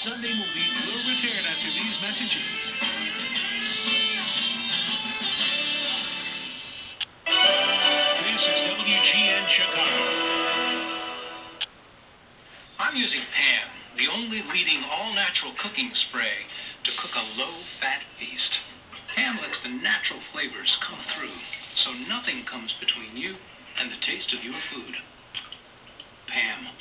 Sunday Movie will return after these messages. This is WGN Chicago. I'm using Pam, the only leading all-natural cooking spray, to cook a low-fat feast. Pam lets the natural flavors come through, so nothing comes between you and the taste of your food. Pam.